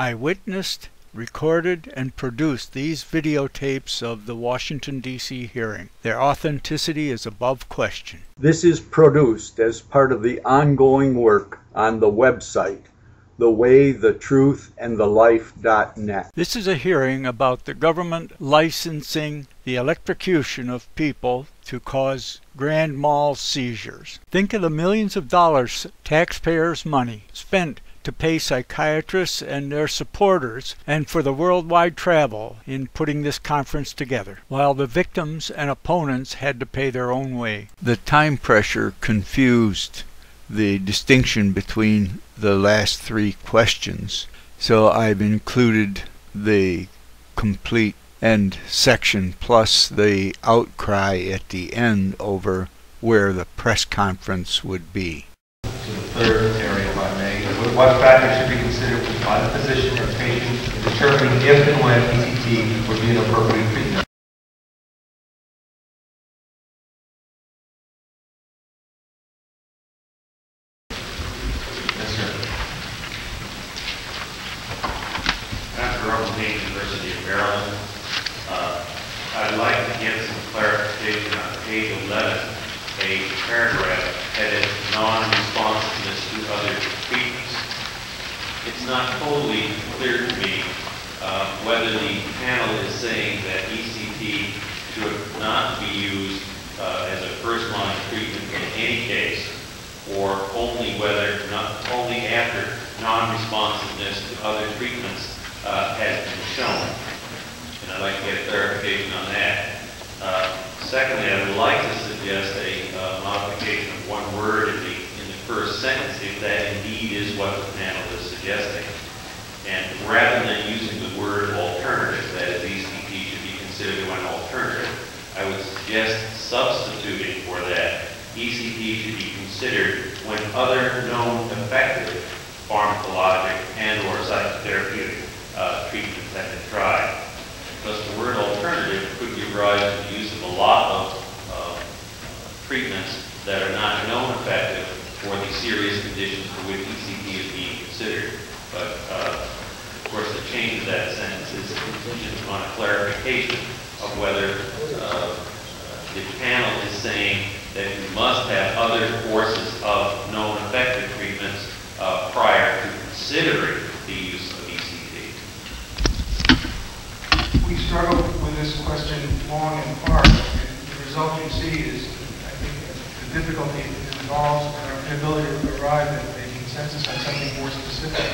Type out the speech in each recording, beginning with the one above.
I witnessed, recorded, and produced these videotapes of the Washington, D.C. hearing. Their authenticity is above question. This is produced as part of the ongoing work on the website, thewaythetruthandthelife.net. This is a hearing about the government licensing the electrocution of people to cause grand mal seizures. Think of the millions of dollars, taxpayers' money, spent to pay psychiatrists and their supporters and for the worldwide travel in putting this conference together, while the victims and opponents had to pay their own way. The time pressure confused the distinction between the last three questions, so I've included the complete end section plus the outcry at the end over where the press conference would be. What factors should be considered by the physician or patient in determining if and when ECT would be an appropriate treatment? Yes, sir. Dr. Robert Lee, University of Maryland. Uh, I'd like to get some clarification on page 11, a paragraph headed non-responsiveness to other treatments. It's not totally clear to me uh, whether the panel is saying that ECT should not be used uh, as a first-line treatment in any case, or only whether, not only after non-responsiveness to other treatments uh, has been shown. And I'd like to get clarification on that. Uh, Secondly, I would like to suggest a uh, modification of one word in the, in the first sentence, if that indeed is what the panel is suggesting. And rather than using the word alternative, that is, ECT should be considered an alternative, I would suggest substituting for that, ECT should be considered when other known effective pharmacologic and/or psychotherapeutic uh, treatments have been tried. Thus, the word alternative could give rise to the use of a lot of uh, treatments that are not known effective serious conditions for which ECT is being considered. But, uh, of course, the change of that sentence is contingent upon a clarification of whether uh, the panel is saying that you must have other courses of known effective treatments uh, prior to considering the use of E ECT. We struggled with this question long and hard, and the result you see is, difficulty involves in our inability to arrive at a consensus on something more specific.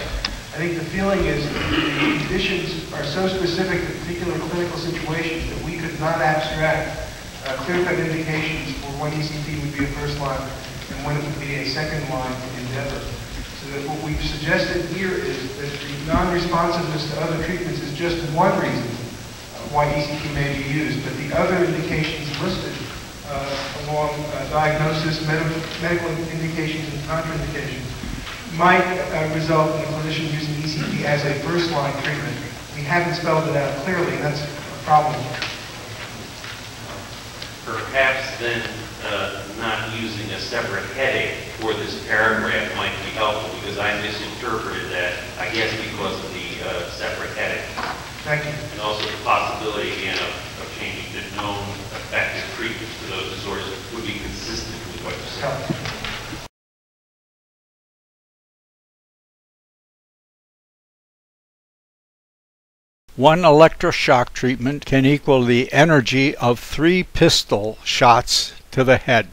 I think the feeling is the conditions are so specific to particular clinical situations that we could not abstract uh, clear-cut indications for when ECT would be a first line and when it would be a second line endeavor. So that what we've suggested here is that the non-responsiveness to other treatments is just one reason uh, why ECT may be used, but the other indications listed uh, along uh, diagnosis, med- medical indications, and contraindications might uh, result in a clinician using ECT as a first-line treatment. We haven't spelled it out clearly, and that's a problem. Perhaps then uh, not using a separate heading for this paragraph might be helpful because I misinterpreted that, I guess because of the uh, separate heading. Thank you. And also the possibility again of, of changing the known effective treatments for those disorders would be consistent with what you said. One electroshock treatment can equal the energy of three pistol shots to the head.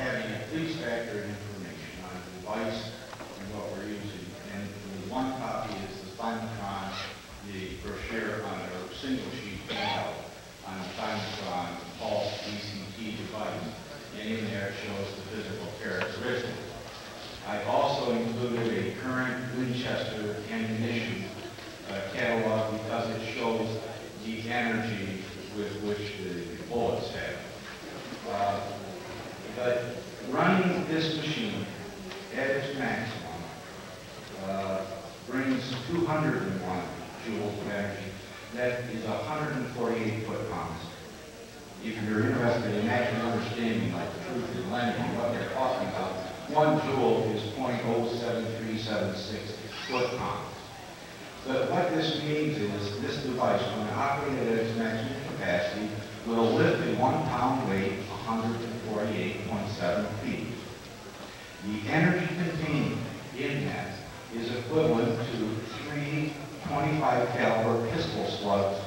having a please factor in information on the device and what we're using. And the one copy is the Thymatron, the brochure on a single sheet panel on the Thymatron pulse DCT device. And in there shows the physical characteristics. I've also included a current Winchester ammunition But running this machine at its maximum uh, brings 201 joules of energy. That is 148 foot-pounds. If you're interested in actually understanding like the truth in the and what they're talking about, one joule is 0.07376 foot-pounds. But what this means is this device, when operated at its maximum capacity, will lift a one-pound weight energy contained in that is equivalent to three 25 caliber pistol slugs.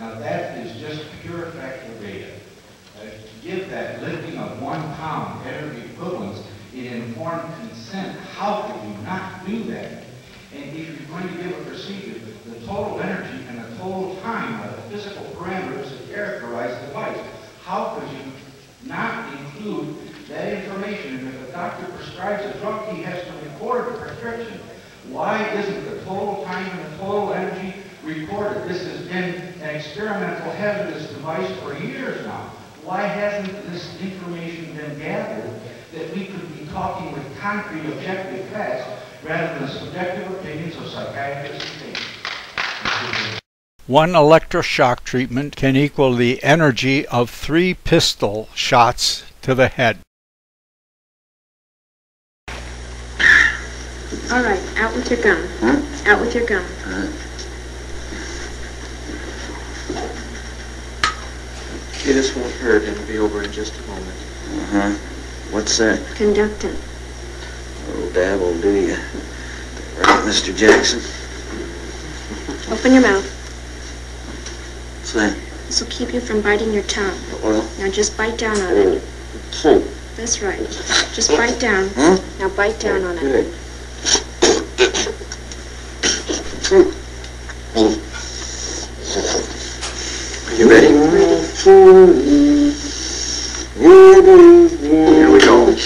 Now that is just pure factor data. Uh, to give that lifting of one pound energy equivalence in informed consent, how could you not do that? And if you're going to give a procedure, the total energy and the total time are the physical parameters that characterize the device. How could you not include that information? And if a doctor prescribes a drug, he has to record the prescription. Why isn't the total time and the total energy recorded? This has been an experimental hazardous device for years now. Why hasn't this information been gathered that we could be talking with concrete objective facts rather than subjective opinions of psychiatrists and? One electroshock treatment can equal the energy of three pistol shots to the head. All right, out with your gun. Out with your gun. Okay, this won't hurt. and It'll be over in just a moment. Uh-huh. What's that? Conductant. Oh, dab will do you. Right, Mr. Jackson? Open your mouth. What's that? This will keep you from biting your tongue. Well, Now just bite down on it. oh, That's right. Just bite down. Huh? Now bite down on it. good. You ready? Here we go.